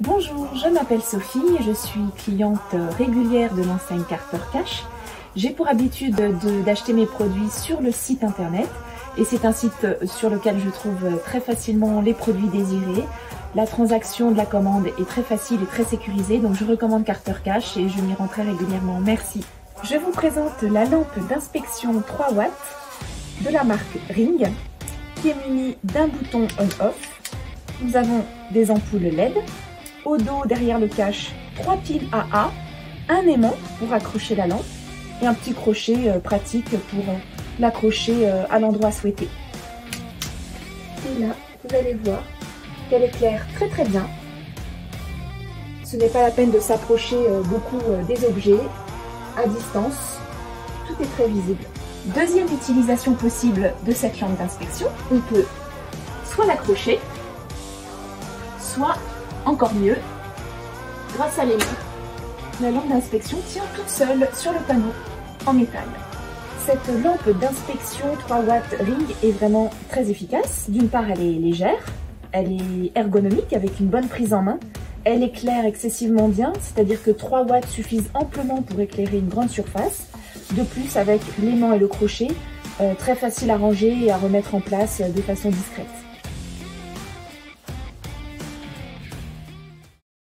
Bonjour, je m'appelle Sophie je suis cliente régulière de l'enseigne Carter Cash. J'ai pour habitude d'acheter mes produits sur le site internet et c'est un site sur lequel je trouve très facilement les produits désirés. La transaction de la commande est très facile et très sécurisée donc je recommande Carter Cash et je m'y rends très régulièrement. Merci. Je vous présente la lampe d'inspection 3 watts de la marque Ring qui est munie d'un bouton on-off. Nous avons des ampoules LED au dos, derrière le cache, trois piles AA, un aimant pour accrocher la lampe et un petit crochet euh, pratique pour euh, l'accrocher euh, à l'endroit souhaité. Et là, vous allez voir qu'elle éclaire très très bien. Ce n'est pas la peine de s'approcher beaucoup des objets à distance. Tout est très visible. Deuxième utilisation possible de cette lampe d'inspection, on peut soit l'accrocher, soit encore mieux, grâce à l'aimant, la lampe d'inspection tient toute seule sur le panneau en métal. Cette lampe d'inspection 3 watts ring est vraiment très efficace. D'une part, elle est légère, elle est ergonomique avec une bonne prise en main. Elle éclaire excessivement bien, c'est-à-dire que 3 watts suffisent amplement pour éclairer une grande surface. De plus, avec l'aimant et le crochet, euh, très facile à ranger et à remettre en place de façon discrète.